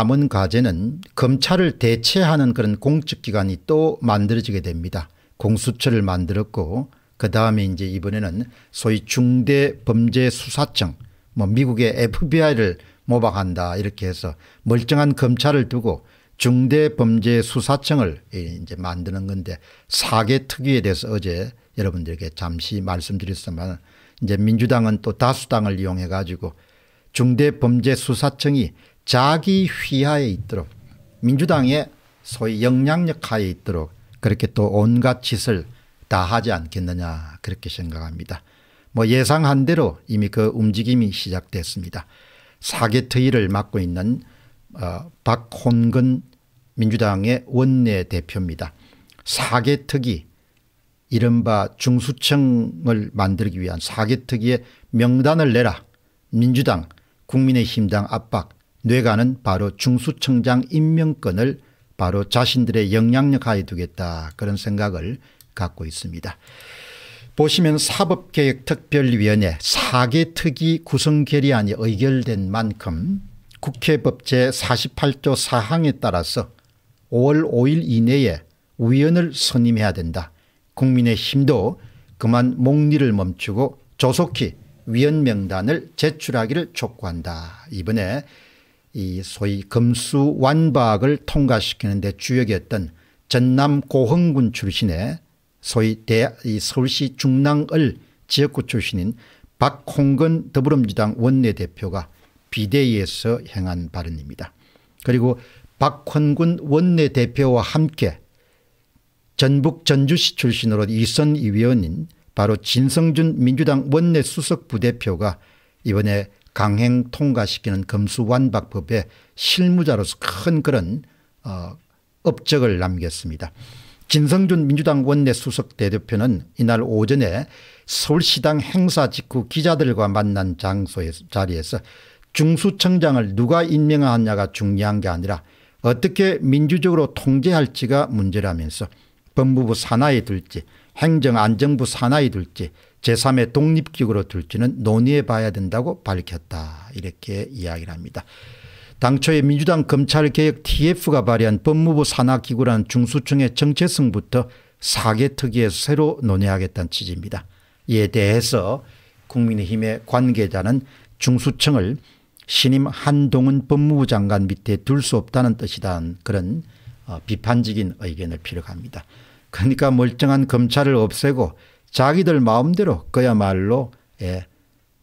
남은 과제는 검찰을 대체하는 그런 공적기관이 또 만들어지게 됩니다. 공수처를 만들었고 그 다음에 이제 이번에는 소위 중대범죄수사청 뭐 미국의 FBI를 모방한다 이렇게 해서 멀쩡한 검찰을 두고 중대범죄수사청을 이제 만드는 건데 사개 특위에 대해서 어제 여러분들에게 잠시 말씀드렸지만 이제 민주당은 또 다수당을 이용해 가지고 중대범죄수사청이 자기 휘하에 있도록 민주당의 소위 영향력 하에 있도록 그렇게 또 온갖 짓을 다 하지 않겠느냐 그렇게 생각합니다. 뭐 예상한 대로 이미 그 움직임이 시작됐습니다. 사개특위를 맡고 있는 어, 박홍근 민주당의 원내대표입니다. 사개특위 이른바 중수청을 만들기 위한 사개특위의 명단을 내라 민주당 국민의힘당 압박 뇌가는 바로 중수청장 임명권을 바로 자신들의 영향력 하에 두겠다 그런 생각을 갖고 있습니다. 보시면 사법개혁특별위원회 4개 특위 구성 결의안이 의결된 만큼 국회법 제48조 사항에 따라서 5월 5일 이내에 위원을 선임해야 된다. 국민의힘도 그만 목리를 멈추고 조속히 위원 명단을 제출하기를 촉구한다. 이번에 이 소위 금수 완박을 통과시키는 데 주역이었던 전남 고흥군 출신의 소위 대, 이 서울시 중랑을 지역구 출신인 박홍근 더불어민주당 원내대표가 비대위에서 행한 발언입니다. 그리고 박헌군 원내대표와 함께 전북 전주시 출신으로 이선 의원인 바로 진성준 민주당 원내수석 부대표가 이번에 강행 통과시키는 검수완박법의 실무자로서 큰 그런 어, 업적을 남겼습니다. 진성준 민주당 원내 수석 대대표는 이날 오전에 서울시당 행사 직후 기자들과 만난 장소에 자리에서 중수청장을 누가 임명하느냐가 중요한 게 아니라 어떻게 민주적으로 통제할지가 문제라면서 법무부 산하에 둘지 행정안정부 산하에 둘지 제3의 독립기구로 둘지는 논의해 봐야 된다고 밝혔다 이렇게 이야기를 합니다. 당초에 민주당 검찰개혁 TF가 발의한 법무부 산하기구라는 중수청의 정체성부터 사개특위에서 새로 논의하겠다는 취지입니다. 이에 대해서 국민의힘의 관계자는 중수청을 신임 한동훈 법무부 장관 밑에 둘 수 없다는 뜻이다는 그런 어, 비판적인 의견을 피력합니다. 그러니까 멀쩡한 검찰을 없애고 자기들 마음대로 그야말로 예,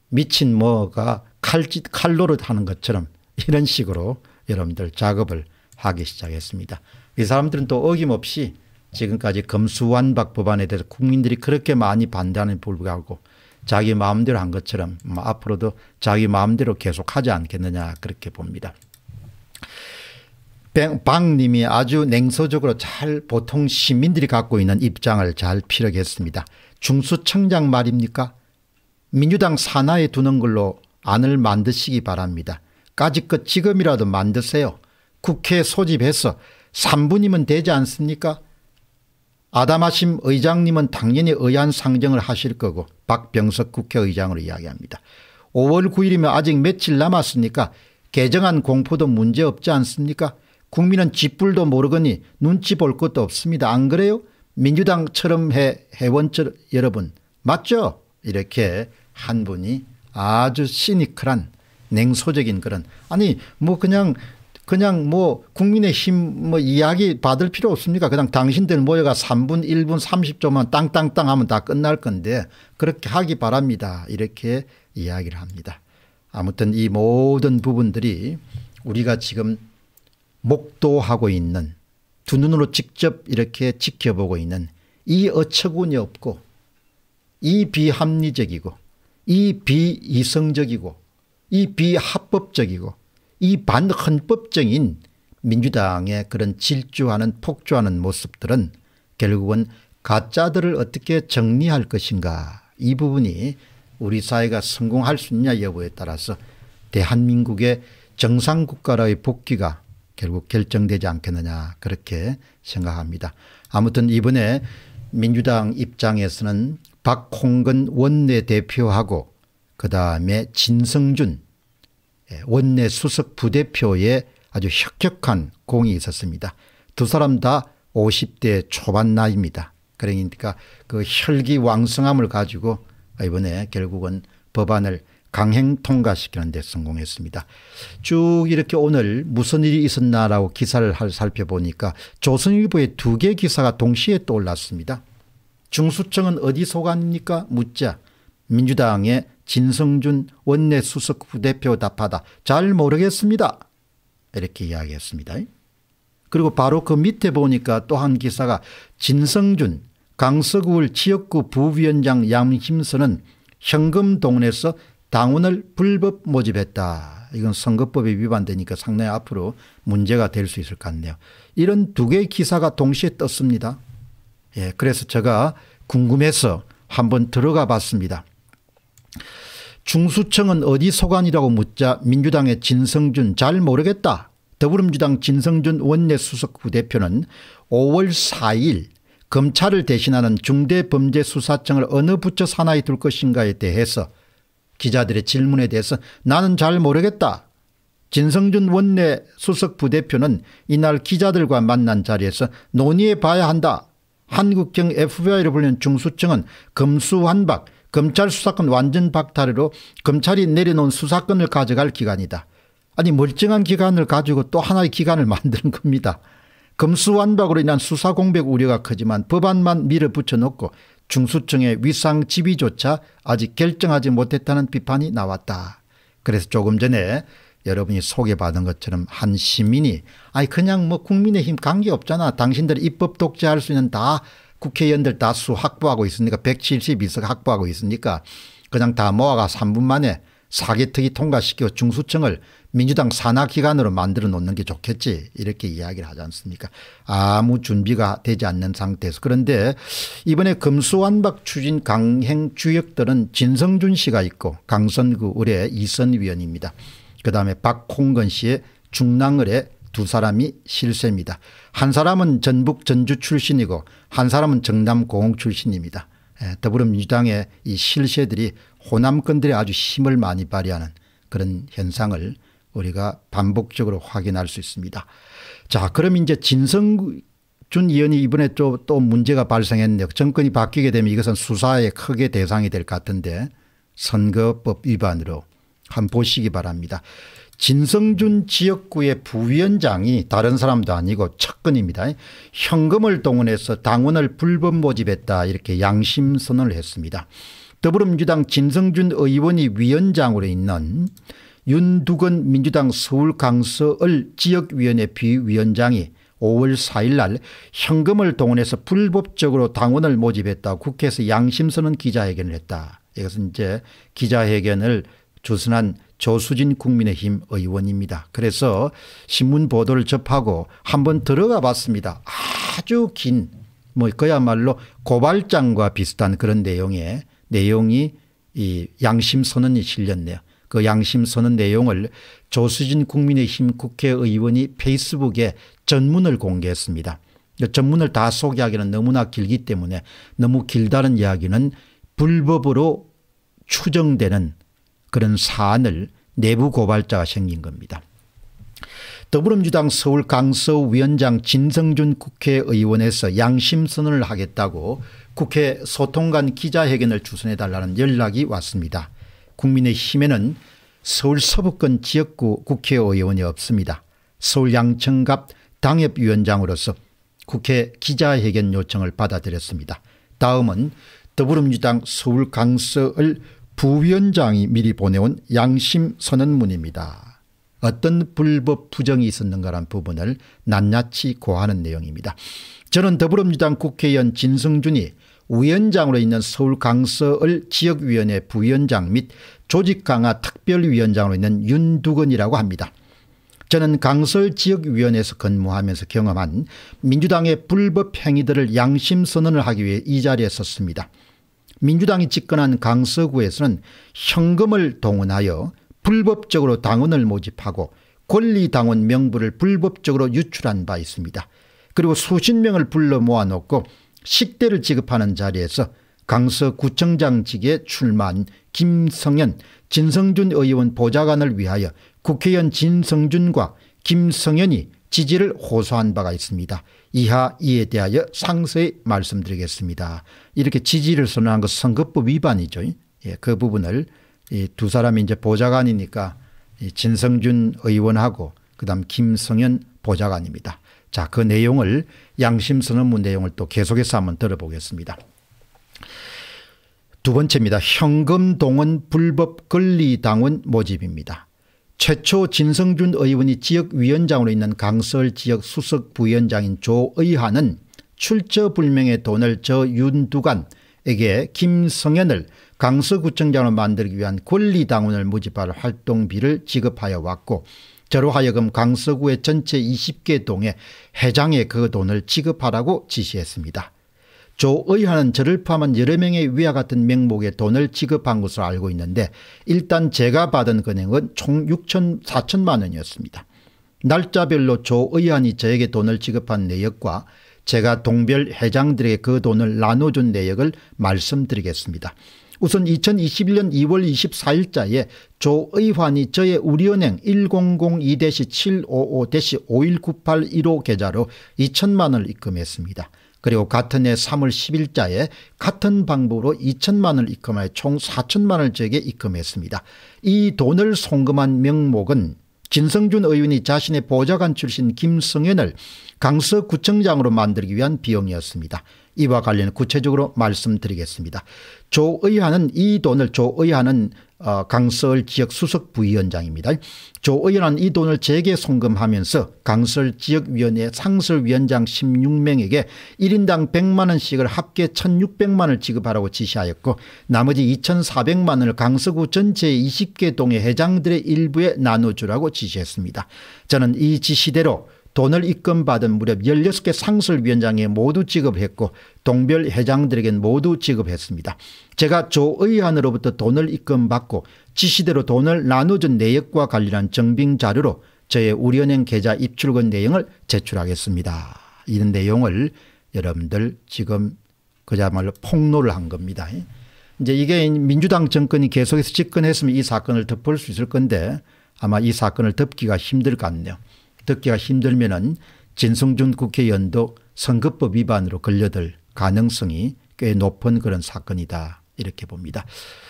미친 뭐가 칼짓 칼로릇 하는 것처럼 이런 식으로 여러분들 작업을 하기 시작했습니다. 이 사람들은 또 어김없이 지금까지 검수완박 법안에 대해서 국민들이 그렇게 많이 반대하는 불구하고 자기 마음대로 한 것처럼 뭐 앞으로도 자기 마음대로 계속하지 않겠느냐 그렇게 봅니다. 방님이 아주 냉소적으로 잘 보통 시민들이 갖고 있는 입장을 잘 피력했습니다. 중수청장 말입니까? 민주당 산하에 두는 걸로 안을 만드시기 바랍니다. 까짓것 지금이라도 만드세요. 국회 소집해서 3분이면 되지 않습니까? 아담하심 의장님은 당연히 의안 상정을 하실 거고 박병석 국회의장으로 이야기합니다. 5월 9일이면 아직 며칠 남았으니까 개정안 공포도 문제없지 않습니까? 국민은 쥐뿔도 모르거니 눈치 볼 것도 없습니다. 안 그래요? 민주당처럼 해, 회원처 여러분 맞죠? 이렇게 한 분이 아주 시니컬한 냉소적인 그런 아니 뭐 그냥 그냥 뭐 국민의힘 뭐 이야기 받을 필요 없습니까 그냥 당신들 모여가 3분 1분 30초만 땅땅땅 하면 다 끝날 건데 그렇게 하기 바랍니다 이렇게 이야기를 합니다. 아무튼 이 모든 부분들이 우리가 지금 목도하고 있는 두 눈으로 직접 이렇게 지켜보고 있는 이 어처구니 없고 이 비합리적이고 이 비이성적이고 이 비합법적이고 이 반헌법적인 민주당의 그런 질주하는 폭주하는 모습들은 결국은 가짜들을 어떻게 정리할 것인가 이 부분이 우리 사회가 성공할 수 있냐 여부에 따라서 대한민국의 정상국가로의 복귀가 결국 결정되지 않겠느냐 그렇게 생각합니다. 아무튼 이번에 민주당 입장에서는 박홍근 원내대표하고 그다음에 진성준 원내 수석 부대표의 아주 혁혁한 공이 있었습니다. 두 사람 다 50대 초반 나이입니다. 그러니까 그 혈기 왕성함을 가지고 이번에 결국은 법안을 강행 통과시키는 데 성공했습니다. 쭉 이렇게 오늘 무슨 일이 있었나라고 기사를 살펴보니까 조선일보에 두개 기사가 동시에 떠올랐습니다. 중수청은 어디 소관입니까? 묻자 민주당의 진성준 원내 수석 부대표 답하다. 잘 모르겠습니다. 이렇게 이야기했습니다. 그리고 바로 그 밑에 보니까 또 한 기사가 진성준 강서구울 지역구 부위원장 양심선은 현금 동원해서 당원을 불법 모집했다. 이건 선거법에 위반되니까 상당히 앞으로 문제가 될 수 있을 것 같네요. 이런 두 개의 기사가 동시에 떴습니다. 예, 그래서 제가 궁금해서 한번 들어가 봤습니다. 중수청은 어디 소관이라고 묻자 민주당의 진성준 잘 모르겠다. 더불어민주당 진성준 원내수석 부대표는 5월 4일 검찰을 대신하는 중대범죄수사청을 어느 부처 산하에 둘 것인가에 대해서 기자들의 질문에 대해서 나는 잘 모르겠다. 진성준 원내 수석 부대표는 이날 기자들과 만난 자리에서 논의해 봐야 한다. 한국형 FBI로 불리는 중수청은 검수완박 검찰 수사권 완전 박탈으로 검찰이 내려놓은 수사권을 가져갈 기관이다. 아니 멀쩡한 기관을 가지고 또 하나의 기관을 만드는 겁니다. 검수완박으로 인한 수사 공백 우려가 크지만 법안만 밀어붙여 놓고 중수청의 위상 지위조차 아직 결정하지 못했다는 비판이 나왔다. 그래서 조금 전에 여러분이 소개받은 것처럼 한 시민이 아니 그냥 뭐 국민의힘 관계없잖아. 당신들 입법 독재할 수 있는 다 국회의원들 다수 확보하고 있으니까 172석 확보하고 있으니까 그냥 다 모아가 3분 만에 사개특위 통과시키고 중수청을 민주당 산하기관으로 만들어 놓는 게 좋겠지 이렇게 이야기를 하지 않습니까 아무 준비가 되지 않는 상태에서 그런데 이번에 금수완박 추진 강행 주역들은 진성준 씨가 있고 강선구 의뢰 이선 위원입니다. 그다음에 박홍건 씨의 중랑을의 두 사람이 실세입니다. 한 사람은 전북 전주 출신이고 한 사람은 정남 고흥 출신입니다. 예, 더불어민주당의 이 실세들이 호남권들이 아주 힘을 많이 발휘하는 그런 현상을 우리가 반복적으로 확인할 수 있습니다. 자 그럼 이제 진성준 의원이 이번에 또, 또 문제가 발생했네요. 정권이 바뀌게 되면 이것은 수사에 크게 대상이 될 것 같은데 선거법 위반으로 한번 보시기 바랍니다. 진성준 지역구의 부위원장이 다른 사람도 아니고 측근입니다. 현금을 동원해서 당원을 불법 모집했다 이렇게 양심 선언을 했습니다. 더불어민주당 진성준 의원이 위원장으로 있는 윤두건 민주당 서울 강서을 지역위원회 비위원장이 5월 4일 날 현금을 동원해서 불법적으로 당원을 모집했다 국회에서 양심선언 기자회견을 했다. 이것은 이제 기자회견을 주선한 조수진 국민의힘 의원입니다. 그래서 신문 보도를 접하고 한번 들어가 봤습니다. 아주 긴 뭐 그야말로 고발장과 비슷한 그런 내용의 내용이 이 양심 선언이 실렸네요. 그 양심 선언 내용을 조수진 국민의힘 국회의원이 페이스북에 전문을 공개했습니다. 전문을 다 소개하기는 너무나 길기 때문에 너무 길다는 이야기는 불법으로 추정되는 그런 사안을 내부 고발자가 생긴 겁니다. 더불어민주당 서울 강서 위원장 진성준 국회의원에서 양심선언을 하겠다고 국회 소통관 기자회견을 주선해달라는 연락이 왔습니다. 국민의힘에는 서울 서부권 지역구 국회의원이 없습니다. 서울 양천갑 당협위원장으로서 국회 기자회견 요청을 받아들였습니다. 다음은 더불어민주당 서울 강서을 부위원장이 미리 보내온 양심 선언문입니다. 어떤 불법 부정이 있었는가란 부분을 낱낱이 고하는 내용입니다. 저는 더불어민주당 국회의원 진성준이 위원장으로 있는 서울 강서을 지역위원회 부위원장 및 조직 강화 특별위원장으로 있는 윤두건이라고 합니다. 저는 강서 지역위원회에서 근무하면서 경험한 민주당의 불법 행위들을 양심 선언을 하기 위해 이 자리에 섰습니다. 민주당이 집권한 강서구에서는 현금을 동원하여 불법적으로 당원을 모집하고 권리당원 명부를 불법적으로 유출한 바 있습니다. 그리고 수십 명을 불러 모아놓고 식대를 지급하는 자리에서 강서구청장직에 출마한 김성현 진성준 의원 보좌관을 위하여 국회의원 진성준과 김성현이 지지를 호소한 바가 있습니다. 이하 이에 대하여 상세히 말씀드리겠습니다. 이렇게 지지를 선언한 것 선거법 위반이죠. 예, 그 부분을 두 사람이 이제 보좌관이니까 진성준 의원하고 그다음 김성현 보좌관입니다. 자, 그 내용을 양심 선언문 내용을 또 계속해서 한번 들어보겠습니다. 두 번째입니다. 현금 동원 불법 권리 당원 모집입니다. 최초 진성준 의원이 지역위원장으로 있는 강서울 지역 수석 부위원장인 조의하는 출처 불명의 돈을 저 윤두관에게 김성현을 강서구청장으로 만들기 위한 권리당원을 모집할 활동비를 지급하여 왔고 저로 하여금 강서구의 전체 20개 동에 회장에 그 돈을 지급하라고 지시했습니다. 조의하는 저를 포함한 여러 명의 위와 같은 명목의 돈을 지급한 것으로 알고 있는데 일단 제가 받은 금액은 총 6천 4천만 원이었습니다. 날짜별로 조의한이 저에게 돈을 지급한 내역과 제가 동별 회장들에게 그 돈을 나눠준 내역을 말씀드리겠습니다. 우선 2021년 2월 24일자에 조 의환이 저의 우리은행 1002-755-519815 계좌로 2천만 원을 입금했습니다. 그리고 같은 해 3월 10일자에 같은 방법으로 2천만 원을 입금하여 총 4천만 원을 저에게 입금했습니다. 이 돈을 송금한 명목은 진성준 의원이 자신의 보좌관 출신 김성현을 강서구청장으로 만들기 위한 비용이었습니다. 이와 관련 구체적으로 말씀드리겠습니다. 조의하는 이 돈을 조의하는 어, 강서울 지역 수석 부위원장입니다. 조의원은 이 돈을 제게 송금하면서 강서울 지역위원회 상설위원장 16명에게 1인당 100만 원씩을 합계 1600만 원을 지급하라고 지시하였고 나머지 2400만 원을 강서구 전체 20개 동의 회장들의 일부에 나눠주라고 지시했습니다. 저는 이 지시대로 돈을 입금받은 무려 16개 상설위원장에 모두 지급했고 동별 회장들에겐 모두 지급했습니다. 제가 조의안으로부터 돈을 입금받고 지시대로 돈을 나눠준 내역과 관련한 정빙 자료로 저의 우리은행 계좌 입출금 내용을 제출하겠습니다. 이런 내용을 여러분들 지금 그야말로 폭로를 한 겁니다. 이제 이게 민주당 정권이 계속해서 집권했으면 이 사건을 덮을 수 있을 건데 아마 이 사건을 덮기가 힘들 것 같네요. 듣기가 힘들면은 진성준 국회의원도 선거법 위반으로 걸려들 가능성이 꽤 높은 그런 사건이다 이렇게 봅니다.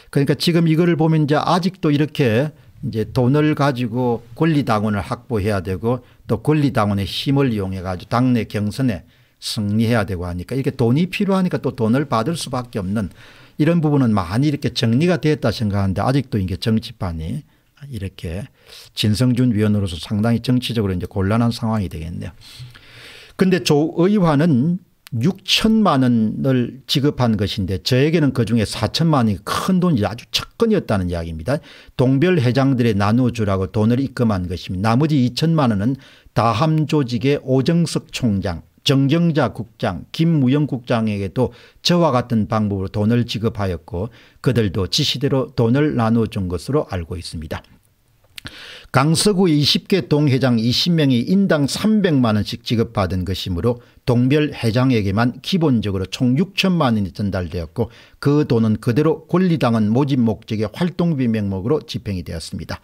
그러니까 지금 이거를 보면 이제 아직도 이렇게 이제 돈을 가지고 권리당원을 확보해야 되고 또 권리당원의 힘을 이용해 가지고 당내 경선에 승리해야 되고 하니까 이렇게 돈이 필요하니까 또 돈을 받을 수밖에 없는 이런 부분은 많이 이렇게 정리가 됐다 생각하는데 아직도 이게 정치판이 이렇게 진성준 위원으로서 상당히 정치적으로 이제 곤란한 상황이 되겠네요. 근데 조 의화는 6천만 원을 지급한 것인데 저에게는 그중에 4천만 원이 큰 돈이 아주 척건이었다는 이야기입니다. 동별 회장들에 나눠주라고 돈을 입금한 것입니다. 나머지 2천만 원은 다함 조직의 오정석 총장 정경자 국장 김무영 국장에게도 저와 같은 방법으로 돈을 지급하였고 그들도 지시대로 돈을 나눠준 것으로 알고 있습니다. 강서구 20개 동회장 20명이 인당 300만 원씩 지급받은 것이므로 동별 회장에게만 기본적으로 총 6천만 원이 전달되었고 그 돈은 그대로 권리당원 모집 목적의 활동비 명목으로 집행이 되었습니다.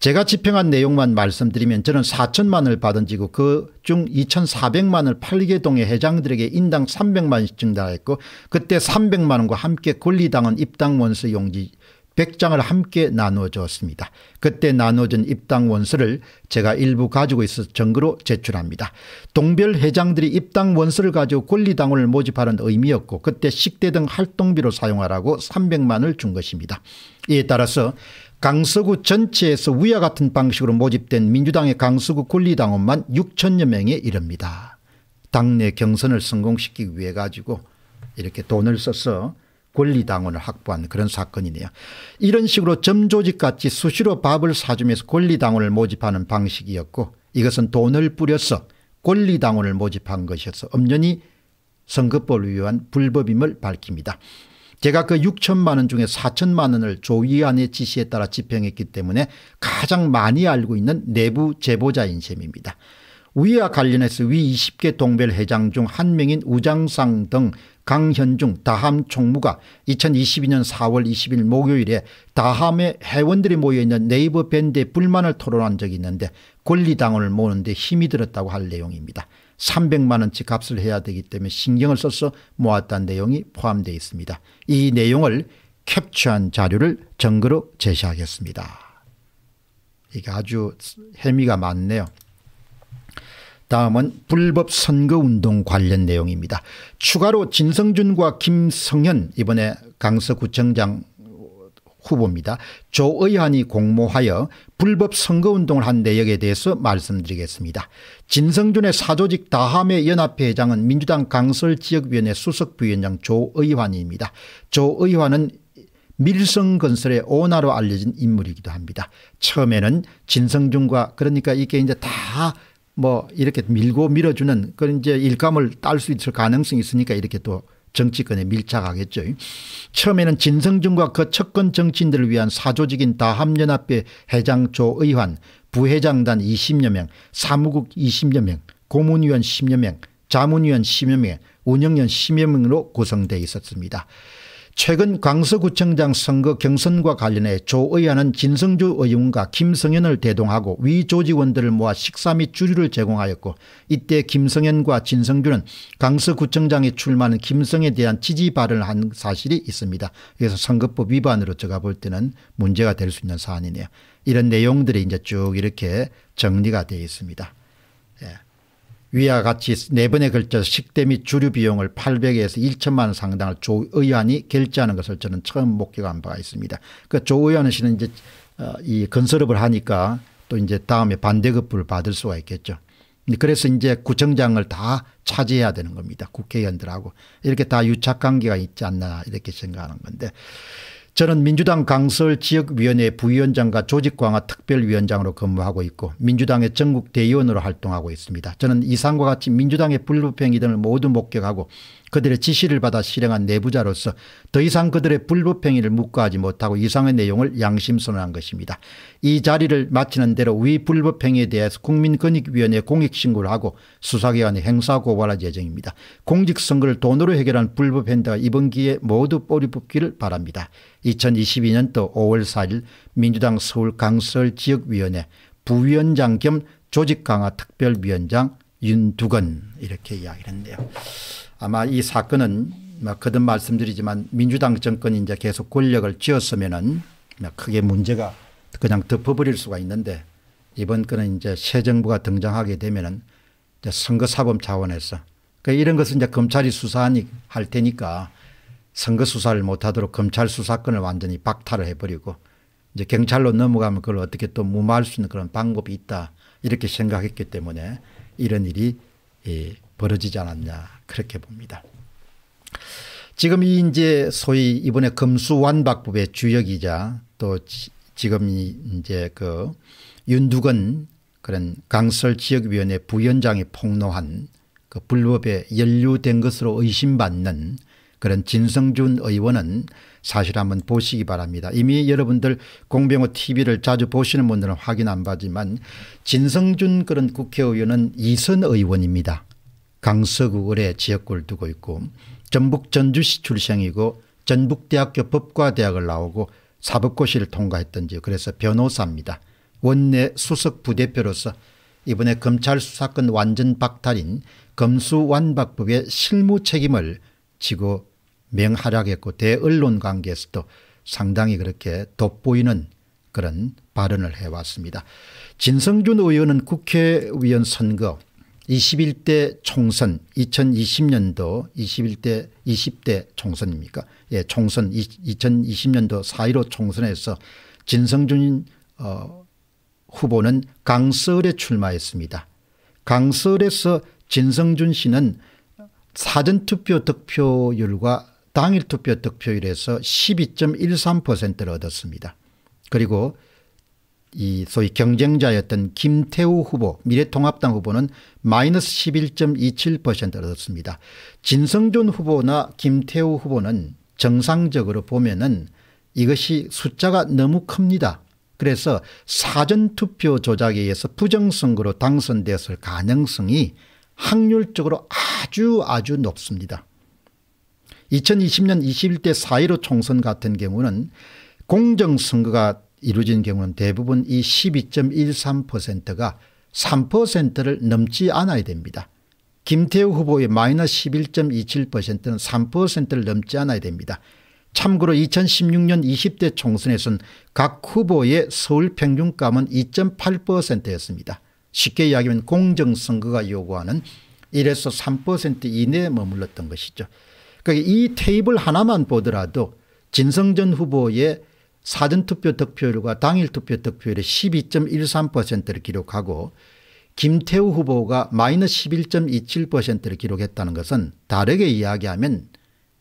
제가 집행한 내용만 말씀드리면 저는 4천만 원을 받은 지고 그 중 2,400만 원을 8개 동의 회장들에게 인당 300만 원씩 증달했고 그때 300만 원과 함께 권리당원 입당 원서 용지 100장을 함께 나누어 줬습니다. 그때 나눠준 입당 원서를 제가 일부 가지고 있어 증거로 제출합니다. 동별 회장들이 입당 원서를 가지고 권리당원을 모집하는 의미였고 그때 식대 등 활동비로 사용하라고 300만을 준 것입니다. 이에 따라서 강서구 전체에서 위와 같은 방식으로 모집된 민주당의 강서구 권리당원만 6천여 명에 이릅니다. 당내 경선을 성공시키기 위해 가지고 이렇게 돈을 써서 권리당원을 확보한 그런 사건이네요. 이런 식으로 점조직같이 수시로 밥을 사주면서 권리당원을 모집하는 방식이었고 이것은 돈을 뿌려서 권리당원을 모집한 것이어서 엄연히 선거법을 위한 불법임을 밝힙니다. 제가 그 6천만 원 중에 4천만 원을 조위안의 지시에 따라 집행했기 때문에 가장 많이 알고 있는 내부 제보자인 셈입니다. 위와 관련해서 위 20개 동별 회장 중 한 명인 우장상 등 강현중 다함 총무가 2022년 4월 20일 목요일에 다함의 회원들이 모여있는 네이버 밴드에 불만을 토론한 적이 있는데 권리당원을 모으는데 힘이 들었다고 할 내용입니다. 300만 원치 값을 해야 되기 때문에 신경을 써서 모았다는 내용이 포함되어 있습니다. 이 내용을 캡처한 자료를 증거로 제시하겠습니다. 이게 아주 혐의가 많네요. 다음은 불법 선거운동 관련 내용입니다. 추가로 진성준과 김성현 이번에 강서구청장 후보입니다. 조의한이 공모하여 불법 선거운동을 한 내역에 대해서 말씀드리겠습니다. 진성준의 사조직 다함의 연합회 회장은 민주당 강설지역위원회 수석부위원장 조의환입니다. 조의환은 밀성건설의 오나로 알려진 인물이기도 합니다. 처음에는 진성준과 그러니까 이게 이제 다 뭐 이렇게 밀고 밀어주는 그런 이제 일감을 딸 수 있을 가능성이 있으니까 이렇게 또 정치권에 밀착하겠죠. 처음에는 진성준과 그 척권 정치인들을 위한 사조직인 다함연합회 회장 조 의환, 부회장단 20여 명, 사무국 20여 명, 고문위원 10여 명, 자문위원 10여 명, 운영위원 10여 명으로 구성되어 있었습니다. 최근 강서구청장 선거 경선과 관련해 조의안은 진성주 의원과 김성현을 대동하고 위 조직원들을 모아 식사 및 주류를 제공하였고 이때 김성현과 진성주는 강서구청장에 출마하는 김성에 대한 지지 발언을 한 사실이 있습니다. 그래서 선거법 위반으로 제가 볼 때는 문제가 될 수 있는 사안이네요. 이런 내용들이 이제 쭉 이렇게 정리가 되어 있습니다. 예. 위와 같이 네 번에 걸쳐 식대 및 주류 비용을 800에서 1천만 원 상당을 조 의원이 결제하는 것을 저는 처음 목격한 바가 있습니다. 그조 의원 씨는 이제 어, 이 건설업을 하니까 또 이제 다음에 반대급부를 받을 수가 있겠죠. 그래서 이제 구청장을 다 차지해야 되는 겁니다. 국회의원들하고 이렇게 다 유착관계가 있지 않나 이렇게 생각하는 건데 저는 민주당 강서울 지역위원회 부위원장과 조직강화 특별위원장으로 근무하고 있고 민주당의 전국 대의원으로 활동하고 있습니다. 저는 이상과 같이 민주당의 불법행위 등을 모두 목격하고 그들의 지시를 받아 실행한 내부자로서 더 이상 그들의 불법행위를 묵과하지 못하고 이상의 내용을 양심선언한 것입니다. 이 자리를 마치는 대로 위 불법행위에 대해서 국민권익위원회 공익신고를 하고 수사기관에 행사고발할 예정입니다. 공직선거를 돈으로 해결한 불법행위가 이번 기회에 모두 뿌리 뽑기를 바랍니다. 2022년도 5월 4일 민주당 서울 강설 지역위원회 부위원장 겸 조직강화 특별위원장 윤두건 이렇게 이야기를 했는데요. 아마 이 사건은 뭐 거듭 말씀드리지만 민주당 정권이 이제 계속 권력을 쥐었으면은 뭐 크게 문제가 그냥 덮어버릴 수가 있는데 이번 건은 이제 새 정부가 등장하게 되면은 이제 선거사범 차원에서 그러니까 이런 것은 이제 검찰이 수사하니 할 테니까 선거 수사를 못하도록 검찰 수사권을 완전히 박탈을 해버리고 이제 경찰로 넘어가면 그걸 어떻게 또 무마할 수 있는 그런 방법이 있다 이렇게 생각했기 때문에 이런 일이 예, 벌어지지 않았냐 그렇게 봅니다. 지금 이 이제 소위 이번에 금수완박법의 주역이자 또 지금 이제 그 윤두건 그런 강설 지역위원회 부위원장이 폭로한 그 불법에 연루된 것으로 의심받는 그런 진성준 의원은 사실 한번 보시기 바랍니다. 이미 여러분들 공병호 tv를 자주 보시는 분들은 확인 안 받지만 진성준 그런 국회의원은 이선 의원입니다. 강서구 을에 지역구를 두고 있고 전북 전주시 출생이고 전북대학교 법과대학을 나오고 사법고시를 통과했던 지 그래서 변호사입니다. 원내 수석 부대표로서 이번에 검찰 수사권 완전 박탈인 검수완박법의 실무 책임을 지고 명활약했고 대언론 관계에서도 상당히 그렇게 돋보이는 그런 발언을 해왔습니다. 진성준 의원은 국회의원 선거 21대 총선 2020년도 21대 20대 총선입니까 예, 총선 2020년도 4.15 총선에서 진성준 어, 후보는 강서울에 출마했습니다. 강서울에서 진성준 씨는 사전투표 득표율과 당일 투표 득표율에서 12.13%를 얻었습니다. 그리고 이 소위 경쟁자였던 김태우 후보 미래통합당 후보는 마이너스 11.27%를 얻었습니다. 진성준 후보나 김태우 후보는 정상적으로 보면은 이것이 숫자가 너무 큽니다. 그래서 사전투표 조작에 의해서 부정선거로 당선되었을 가능성이 확률적으로 아주 아주 높습니다. 2020년 21대 4.15 총선 같은 경우는 공정선거가 이루어진 경우는 대부분 이 12.13%가 3%를 넘지 않아야 됩니다. 김태우 후보의 마이너스 11.27%는 3%를 넘지 않아야 됩니다. 참고로 2016년 20대 총선에서는 각 후보의 서울 평균감은 2.8%였습니다. 쉽게 이야기하면 공정선거가 요구하는 1에서 3% 이내에 머물렀던 것이죠. 그러니까 이 테이블 하나만 보더라도 진성전 후보의 사전투표 득표율과 당일 투표 득표율의 12.13%를 기록하고 김태우 후보가 마이너스 11.27%를 기록했다는 것은 다르게 이야기하면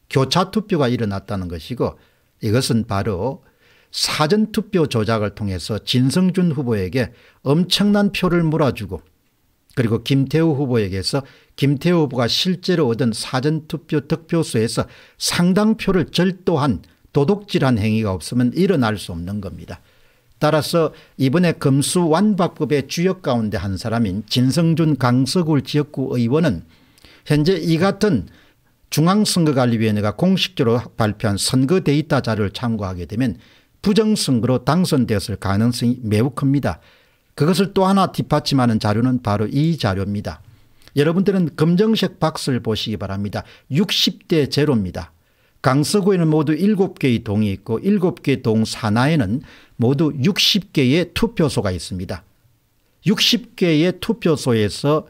교차투표가 일어났다는 것이고 이것은 바로 사전투표 조작을 통해서 진성준 후보에게 엄청난 표를 몰아주고 그리고 김태우 후보에게서 김태우 후보가 실제로 얻은 사전투표 득표수에서 상당표를 절도한 도둑질한 행위가 없으면 일어날 수 없는 겁니다. 따라서 이번에 금수 완박법의 주역 가운데 한 사람인 진성준 강서구 지역구 의원은 현재 이 같은 중앙선거관리위원회가 공식적으로 발표한 선거 데이터 자료를 참고하게 되면 부정선거로 당선되었을 가능성이 매우 큽니다. 그것을 또 하나 뒷받침하는 자료는 바로 이 자료입니다. 여러분들은 검정색 박스를 보시기 바랍니다. 60대 제로입니다. 강서구에는 모두 7개의 동이 있고 7개 동 산하에는 모두 60개의 투표소가 있습니다. 60개의 투표소에서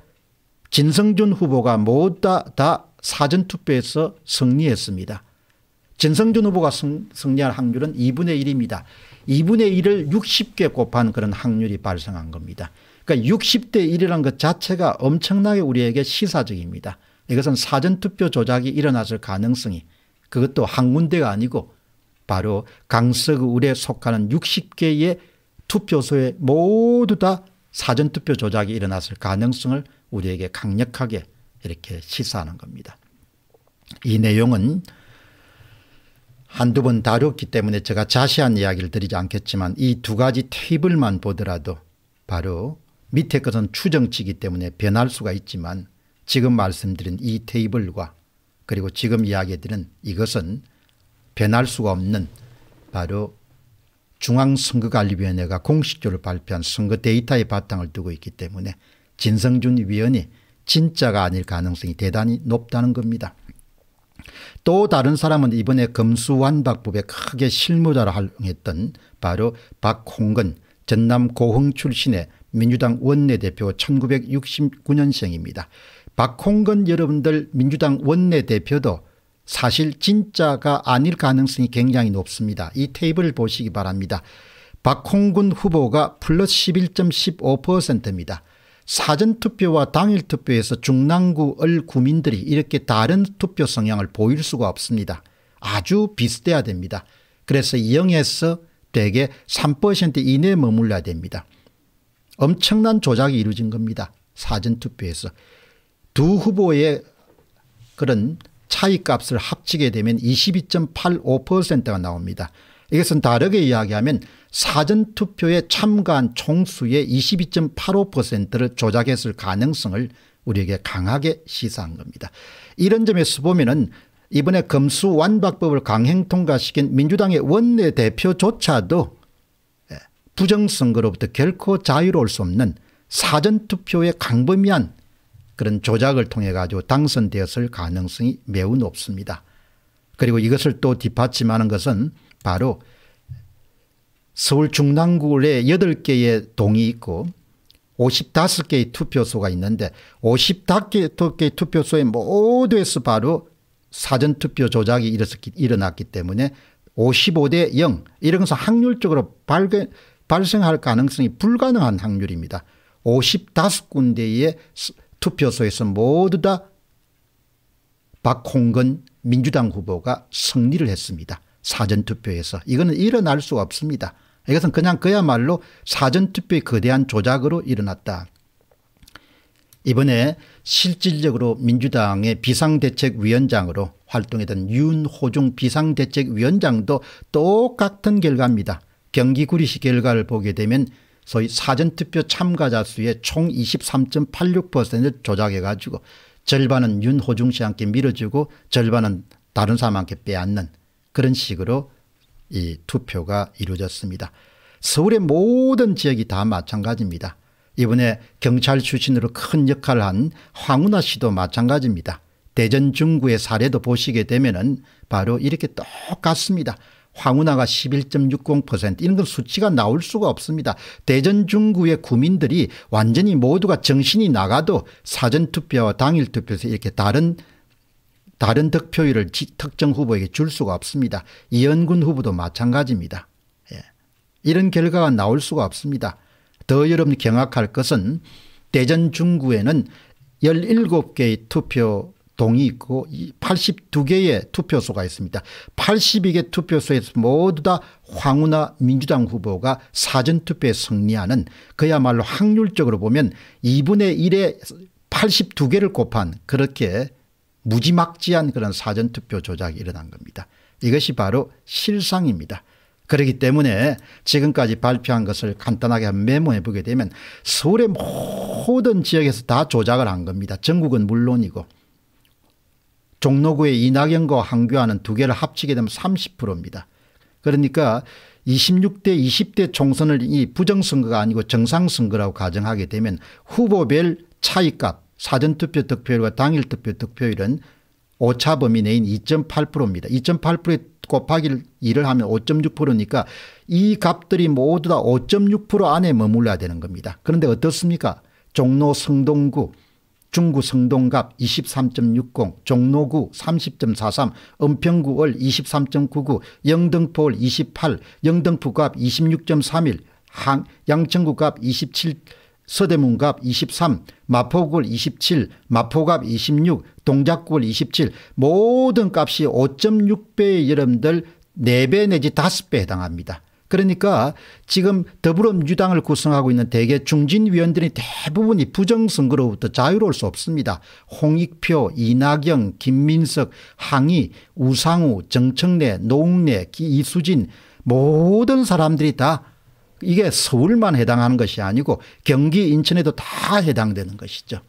진성준 후보가 모두 다, 다 사전투표에서 승리했습니다. 진성준 후보가 승, 승리할 확률은 2분의 1입니다. 2분의 1을 60개 곱한 그런 확률이 발생한 겁니다. 그러니까 60대 1이라는 것 자체가 엄청나게 우리에게 시사적입니다. 이것은 사전투표 조작이 일어났을 가능성이 그것도 한 군데가 아니고 바로 강서구에 속하는 60개의 투표소에 모두 다 사전투표 조작이 일어났을 가능성을 우리에게 강력하게 이렇게 시사하는 겁니다. 이 내용은 한두 번 다뤘기 때문에 제가 자세한 이야기를 드리지 않겠지만 이 두 가지 테이블만 보더라도 바로 밑에 것은 추정치기 때문에 변할 수가 있지만 지금 말씀드린 이 테이블과 그리고 지금 이야기들은 이것은 변할 수가 없는 바로 중앙선거관리위원회가 공식적으로 발표한 선거 데이터의 바탕을 두고 있기 때문에 진성준 위원이 진짜가 아닐 가능성이 대단히 높다는 겁니다. 또 다른 사람은 이번에 검수완박법에 크게 실무자로 활동했던 바로 박홍근 전남 고흥 출신의 민주당 원내대표 1969년생입니다. 박홍근 여러분들 민주당 원내대표도 사실 진짜가 아닐 가능성이 굉장히 높습니다. 이 테이블을 보시기 바랍니다. 박홍근 후보가 플러스 11.15%입니다. 사전투표와 당일투표에서 중랑구을 구민들이 이렇게 다른 투표 성향을 보일 수가 없습니다. 아주 비슷해야 됩니다. 그래서 0에서 대개 3% 이내에 머물러야 됩니다. 엄청난 조작이 이루어진 겁니다. 사전투표에서. 두 후보의 그런 차이값을 합치게 되면 22.85%가 나옵니다. 이것은 다르게 이야기하면 사전투표에 참가한 총수의 22.85%를 조작했을 가능성을 우리에게 강하게 시사한 겁니다. 이런 점에서 보면 이번에 검수완박법을 강행 통과시킨 민주당의 원내대표조차도 예, 부정선거로부터 결코 자유로울 수 없는 사전투표의 강범위한 그런 조작을 통해 가지고 당선되었을 가능성이 매우 높습니다. 그리고 이것을 또 뒷받침하는 것은 바로 서울 중랑구에 8개의 동이 있고 55개의 투표소가 있는데 55개의 투표소에 모두에서 바로 사전투표 조작이 일어났기 때문에 55대 0 이런 것은 확률적으로 발견, 발생할 가능성이 불가능한 확률입니다. 55군데의 투표소에서 모두 다 박홍근 민주당 후보가 승리를 했습니다. 사전투표에서. 이거는 일어날 수 없습니다. 이것은 그냥 그야말로 사전투표의 거대한 조작으로 일어났다. 이번에 실질적으로 민주당의 비상대책위원장으로 활동했던 윤호중 비상대책위원장도 똑같은 결과입니다. 경기구리시 결과를 보게 되면 소위 사전투표 참가자 수의 총 23.86%를 조작해 가지고 절반은 윤호중 씨한테 밀어주고 절반은 다른 사람한테 빼앗는 그런 식으로 이 투표가 이루어졌습니다. 서울의 모든 지역이 다 마찬가지입니다. 이번에 경찰 출신으로 큰 역할을 한 황운하 씨도 마찬가지입니다. 대전 중구의 사례도 보시게 되면 바로 이렇게 똑같습니다. 황운하가 11.60% 이런 건 수치가 나올 수가 없습니다. 대전 중구의 구민들이 완전히 모두가 정신이 나가도 사전투표와 당일투표에서 이렇게 다른 다른 득표율을 특정 후보에게 줄 수가 없습니다. 이현군 후보도 마찬가지입니다. 예. 이런 결과가 나올 수가 없습니다. 더 여러분 경악할 것은 대전 중구에는 17개의 투표 동이 있고 82개의 투표소가 있습니다. 82개 투표소에서 모두 다 황운하 민주당 후보가 사전투표에 승리하는 그야말로 확률적으로 보면 2분의 1에 82개를 곱한 그렇게 무지막지한 그런 사전투표 조작이 일어난 겁니다. 이것이 바로 실상입니다. 그렇기 때문에 지금까지 발표한 것을 간단하게 메모해 보게 되면 서울의 모든 지역에서 다 조작을 한 겁니다. 전국은 물론이고 종로구의 이낙연과 황교안은 두 개를 합치게 되면 30%입니다. 그러니까 26대 20대 총선을 이 부정선거가 아니고 정상선거라고 가정하게 되면 후보별 차이값 사전투표 득표율과 당일 투표 득표율은 오차 범위 내인 2.8%입니다. 2.8%에 곱하기 2를 하면 5.6%니까 이 값들이 모두 다 5.6% 안에 머물러야 되는 겁니다. 그런데 어떻습니까? 종로 성동구 중구 성동갑 23.60 종로구 30.43 은평구 월 23.99 영등포 월 28 영등포갑 26.31 양천구갑 27 서대문갑 23 마포구월 27 마포갑 26 동작구월 27 모든 값이 5.6배의 여러분들 4배 내지 5배 해당합니다. 그러니까 지금 더불어민주당을 구성하고 있는 대개 중진위원들이 대부분이 부정선거로부터 자유로울 수 없습니다. 홍익표, 이낙영, 김민석, 항의, 우상우, 정청래, 노웅래, 이수진 모든 사람들이 다 이게 서울만 해당하는 것이 아니고 경기 인천에도 다 해당되는 것이죠.